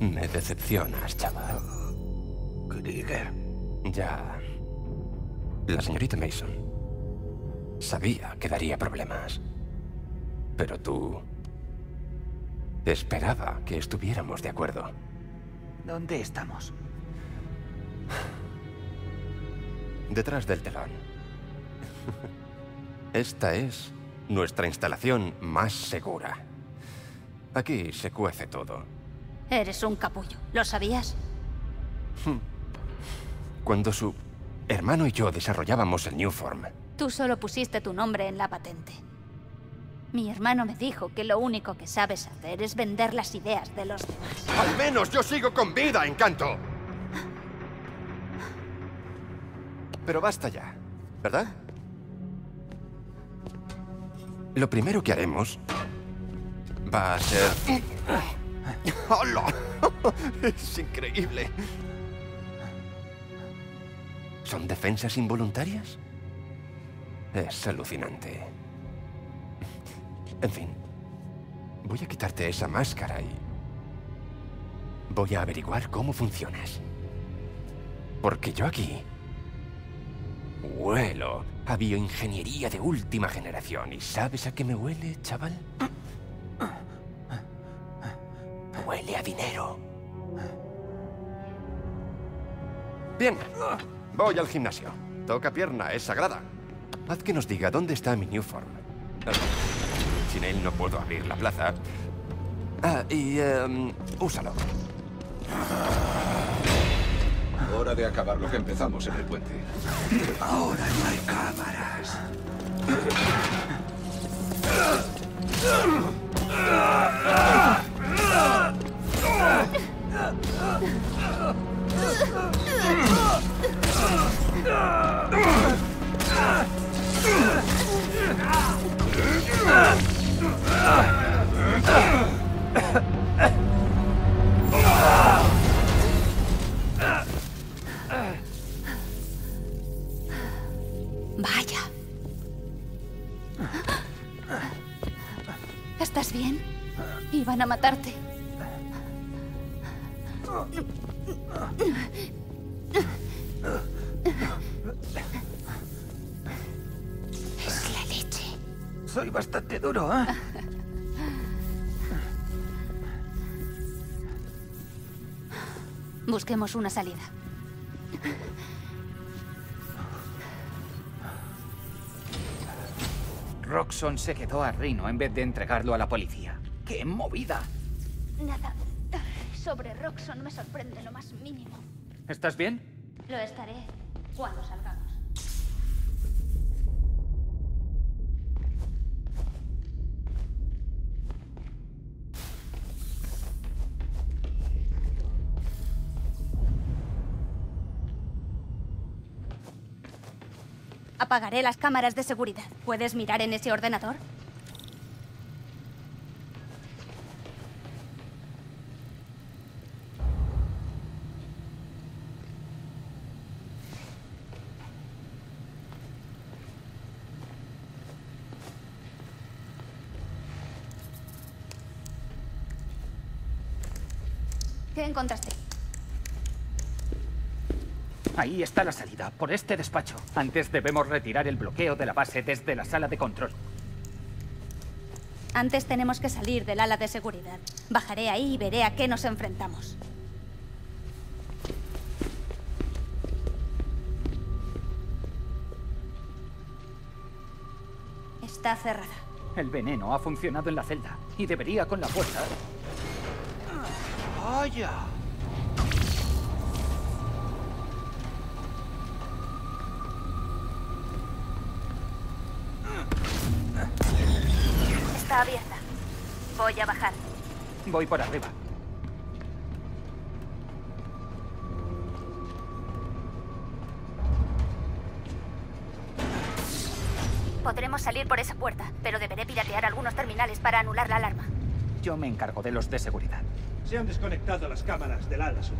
Me decepcionas, chaval. Krieger. Ya. La señorita Mason sabía que daría problemas. Pero tú... Esperaba que estuviéramos de acuerdo. ¿Dónde estamos? Detrás del telón. Esta es nuestra instalación más segura. Aquí se cuece todo. Eres un capullo. ¿Lo sabías? Cuando su hermano y yo desarrollábamos el Newform, Tú solo pusiste tu nombre en la patente. Mi hermano me dijo que lo único que sabes hacer es vender las ideas de los demás. ¡Al menos yo sigo con vida, encanto! Pero basta ya, ¿verdad? Lo primero que haremos va a ser... ¡Hola! Es increíble. ¿Son defensas involuntarias? Es alucinante. En fin, voy a quitarte esa máscara y... Voy a averiguar cómo funcionas. Porque yo aquí... Huelo a bioingeniería de última generación. ¿Y sabes a qué me huele, chaval? Huele a dinero. Bien, voy al gimnasio. Toca pierna, es sagrada. Haz que nos diga dónde está mi Newform. Sin él no puedo abrir la plaza. Ah, y... em, úsalo. Hora de acabar lo que empezamos en el puente. Ahora Vaya. ¿Estás bien? Iban a matarte. Es la leche. Soy bastante duro, ¿eh? Busquemos una salida. Roxon se quedó a Rino en vez de entregarlo a la policía. ¡Qué movida! Nada. Sobre Roxon me sorprende lo más mínimo. ¿Estás bien? Lo estaré cuando salgamos. Apagaré las cámaras de seguridad. ¿Puedes mirar en ese ordenador? ¿Qué encontraste? Ahí está la salida, por este despacho. Antes debemos retirar el bloqueo de la base desde la sala de control. Antes tenemos que salir del ala de seguridad. Bajaré ahí y veré a qué nos enfrentamos. Está cerrada. El veneno ha funcionado en la celda y debería con la puerta. ¡Vaya! Está abierta. Voy a bajar. Voy por arriba. Podremos salir por esa puerta, pero deberé piratear algunos terminales para anular la alarma. Yo me encargo de los de seguridad. Se han desconectado las cámaras del ala sur.